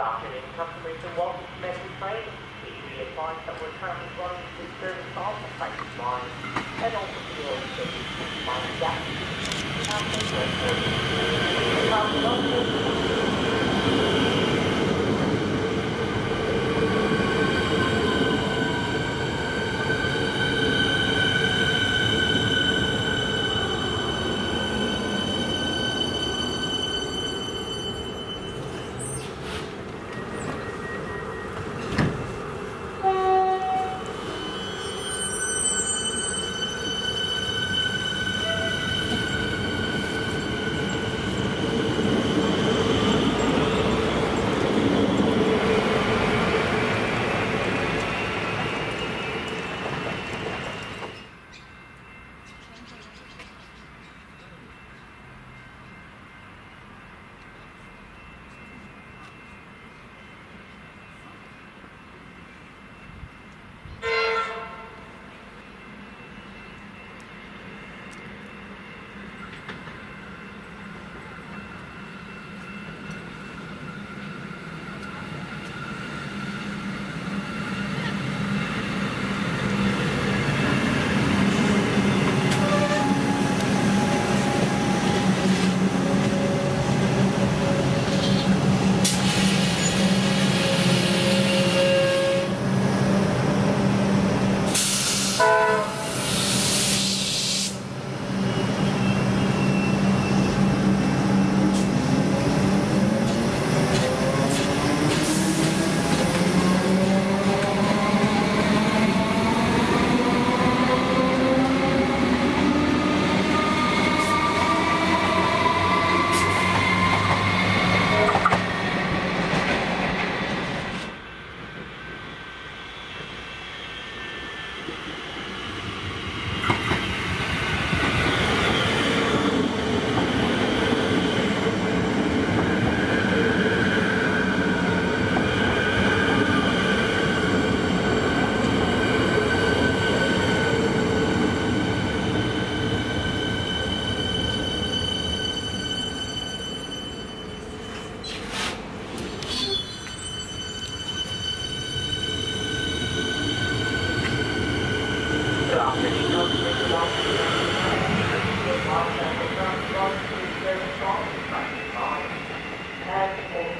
adopted and customary to welcome commencement training. Please be advised that we're currently running this service off the prices line and also feel that you can find that. Thank you.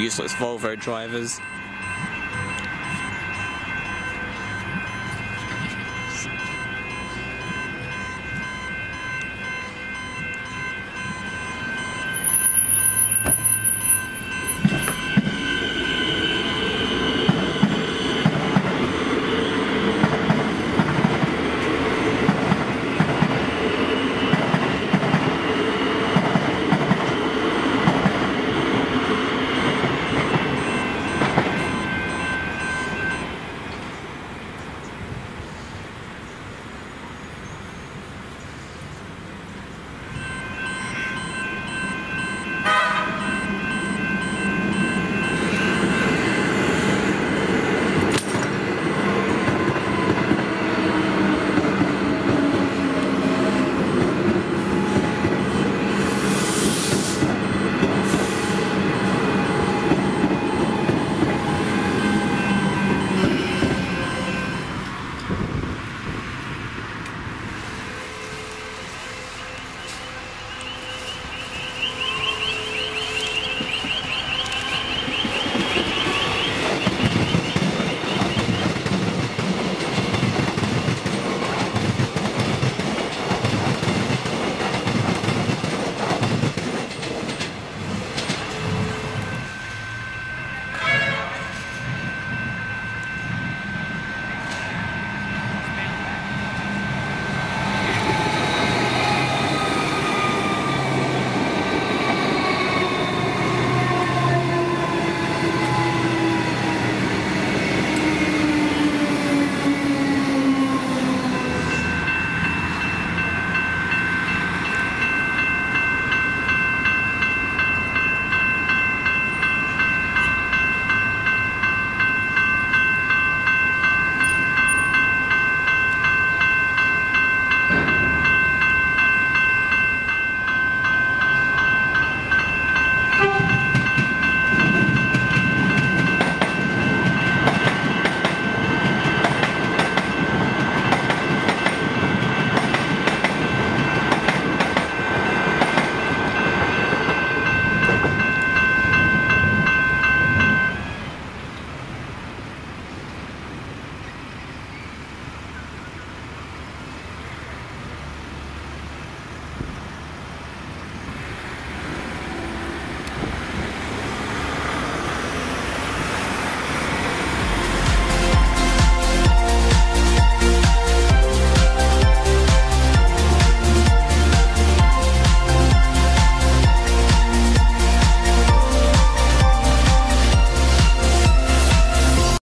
Useless Volvo drivers.